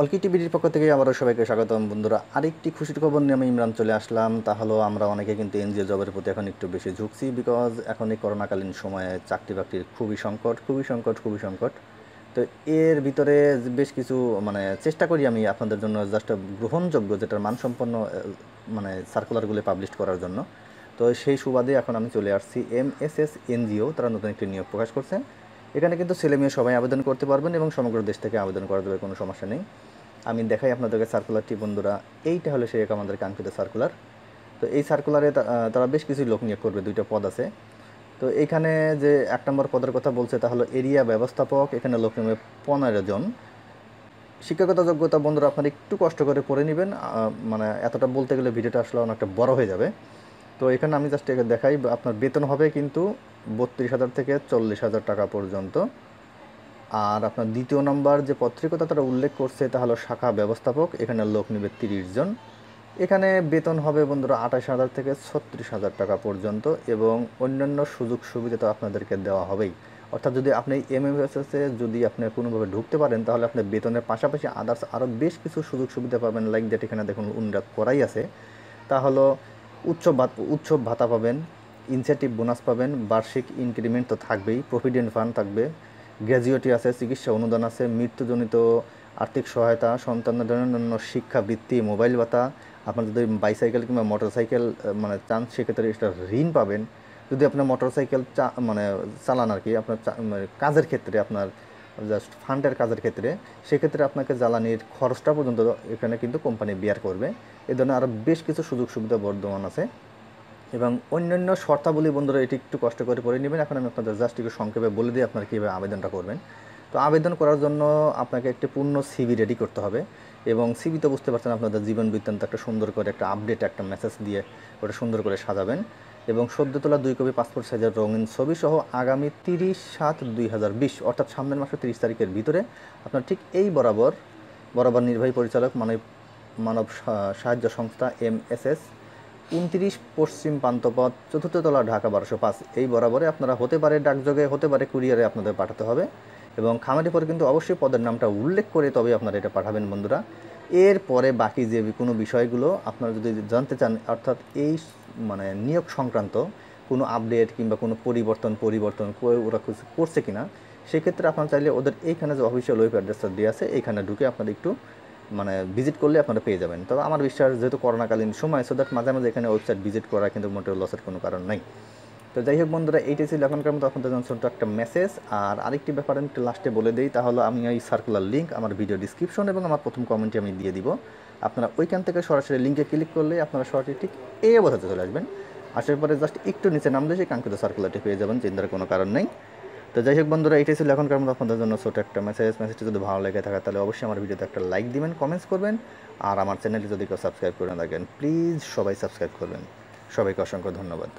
অলকি টিভির পক্ষ থেকে আবারও সবাইকে স্বাগতম, বন্ধুরা। আরেকটি খুশির খবর নিয়ে আমি ইমরান চলে আসলাম। তাহলেও আমরা অনেকে কিন্তু এনজিও জবের প্রতি এখন একটু বেশি ঝুঁকছি বিকজ এখন এই করোনাকালীন সময়ে চাকরি বাকরির খুবই সংকট খুবই সংকট খুবই সংকট। তো এর ভিতরে বেশ কিছু মানে চেষ্টা করি আমি আপনাদের জন্য জাস্ট গ্রহণযোগ্য, যেটার মানসম্পন্ন মানে সার্কুলারগুলো পাবলিশ করার জন্য। তো সেই সুবাদে এখন আমি চলে আসছি এম এস এস এনজিও, তারা নতুন একটি নিয়োগ প্রকাশ করছে। এখানে কিন্তু ছেলে মেয়ে সবাই আবেদন করতে পারবেন এবং সমগ্র দেশ থেকে আবেদন করা যাবে, কোনো সমস্যা নেই। আমি দেখাই আপনাদেরকে সার্কুলারটি বন্ধুরা। এইটা হলো সেই এক আমাদের কাঙ্ক্ষিত সার্কুলার তো এই সার্কুলারে তারা বেশ কিছু লোক নিয়োগ করবে, দুইটা পদ আছে। তো এখানে যে এক নম্বর পদের কথা বলছে, তা হলো এরিয়া ব্যবস্থাপক, এখানে লোক নেবে পনেরো জন। শিক্ষাগত যোগ্যতা, বন্ধুরা, আপনারা একটু কষ্ট করে পড়ে নেবেন। মানে এতটা বলতে গেলে ভিডিওটা আসলে অনেকটা বড় হয়ে যাবে। তো এখানে আমি জাস্ট এখানে দেখাই, আপনার বেতন হবে কিন্তু বত্রিশ হাজার থেকে চল্লিশ হাজার টাকা পর্যন্ত। আর আপনার দ্বিতীয় নাম্বার যে পত্রিকতা তারা উল্লেখ করছে তা হলো শাখা ব্যবস্থাপক, এখানে লোক নেবে তিরিশ জন। এখানে বেতন হবে বন্ধুরা আঠাশ হাজার থেকে ছত্রিশ হাজার টাকা পর্যন্ত এবং অন্যান্য সুযোগ সুবিধা তো আপনাদেরকে দেওয়া হবেই। অর্থাৎ যদি আপনি এমএফএসএসে যদি আপনি কোনোভাবে ঢুকতে পারেন, তাহলে আপনি বেতনের পাশাপাশি আদার্স আরও বেশ কিছু সুযোগ সুবিধা পাবেন লাইক দ্যাট এখানে দেখুন উন্নত করাই আছে। তা হলো উৎসব ভাত, উৎসব ভাতা পাবেন ইনসেন্টিভ বোনাস পাবেন, বার্ষিক ইনক্রিমেন্ট তো থাকবেই প্রভিডেন্ট ফান্ড থাকবে গ্র্যাজুয়েটি আছে, চিকিৎসা অনুদান আছে, মৃত্যুজনিত আর্থিক সহায়তা সন্তানদের জন্য শিক্ষাবৃত্তি মোবাইল ভাতা, আপনার যদি বাইসাইকেল কিংবা মোটরসাইকেল মানে চান, সেক্ষেত্রে এটা ঋণ পাবেন। যদি আপনার মোটরসাইকেল চা মানে চালান আর কি, আপনার মানে কাজের ক্ষেত্রে আপনার জাস্ট ফান্ডের কাজের ক্ষেত্রে, সেক্ষেত্রে আপনাকে জ্বালানির খরচটা পর্যন্ত এখানে কিন্তু কোম্পানি বিয়ার করবে। এ ধরনের আরও বেশ কিছু সুযোগ সুবিধা বর্তমান আছে। এবং অন্যান্য শর্তাবলী বন্ধুরা এটি একটু কষ্ট করে পড়ে নেবেন। এখন আমি আপনাদের জাস্ট একটু সংক্ষেপে বলে দিই আপনারা কীভাবে আবেদনটা করবেন। তো আবেদন করার জন্য আপনাকে একটি পূর্ণ সিবি রেডি করতে হবে এবং সিবি তো বুঝতে পারছেন আপনাদের জীবন বৃত্তান্ত একটা সুন্দর করে একটা আপডেট একটা মেসেজ দিয়ে ওটা সুন্দর করে সাজাবেন। এবং সদ্য তোলা দুই কপি পাসপোর্ট সাইজের রঙিন ছবি সহ আগামী তিরিশ সাত দুই হাজার বিশ, অর্থাৎ সামনের মাসের তিরিশ তারিখের ভিতরে আপনার ঠিক এই বরাবর বরাবর নির্বাহী পরিচালক মানব মানব সাহায্য সংস্থা এম এস এস, উনত্রিশ পশ্চিম পান্তপথ চতুর্থ তলা ঢাকা বারোশো পাঁচ। এই বরাবরে আপনারা হতে পারে ডাকযোগে, হতে পারে কুরিয়ারে আপনাদের পাঠাতে হবে এবং খামারি পরে কিন্তু অবশ্যই পদের নামটা উল্লেখ করে তবে আপনারা এটা পাঠাবেন বন্ধুরা। এরপরে বাকি যে কোনো বিষয়গুলো আপনারা যদি জানতে চান, অর্থাৎ এই মানে নিয়োগ সংক্রান্ত কোনো আপডেট কিংবা কোনো পরিবর্তন পরিবর্তন ওরা কিছু করছে কিনা, সেক্ষেত্রে আপনারা চাইলে ওদের এইখানে যে অফিসিয়াল ওয়েব অ্যাড্রেসটা দিয়ে আছে, এইখানে ঢুকে আপনারা একটু মানে ভিজিট করলে আপনারা পেয়ে যাবেন। তবে আমার বিশ্বাস যেহেতু করোনাকালীন সময় সো দ্যাট মাঝে মাঝে এখানে ওয়েবসাইট ভিজিট করা কিন্তু মোটেও লসের কোনো কারণ নাই। তো যাই হোক বন্ধুরা, এইটাই ছিল এখনকার মতো। আপনাদের জন্য ছোট্ট একটা মেসেজ আর আরেকটি ব্যাপার আমি একটু লাস্টে বলে দিই তাহলে আমি এই সার্কুলার লিঙ্ক আমার ভিডিও ডিসক্রিপশন এবং আমার প্রথম কমেন্টে আমি দিয়ে দিব। আপনারা ওইখান থেকে সরাসরি লিঙ্কে ক্লিক করলে আপনারা সরাসরি ঠিক এই অবস্থাতে চলে আসবেন। আসার পরে জাস্ট একটু নিচে নামলে সেই কাঙ্ক্ষিত সার্কুলারটি পেয়ে যাবেন, চিন্তার কোনো কারণ নেই। তো যাই হোক বন্ধুরা এটাই ছিল এখনকার মতো। আপনাদের জন্য ছোট একটা মেসেজ মেসেজটি যদি ভালো লেগে থাকে, তাহলে অবশ্যই আমার ভিডিওতে একটা লাইক দিবেন কমেন্টস করবেন। আর আমার চ্যানেলটি যদি কেউ সাবস্ক্রাইব করে থাকেন প্লিজ সবাই সাবস্ক্রাইব করবেন। সবাইকে অসংখ্য ধন্যবাদ।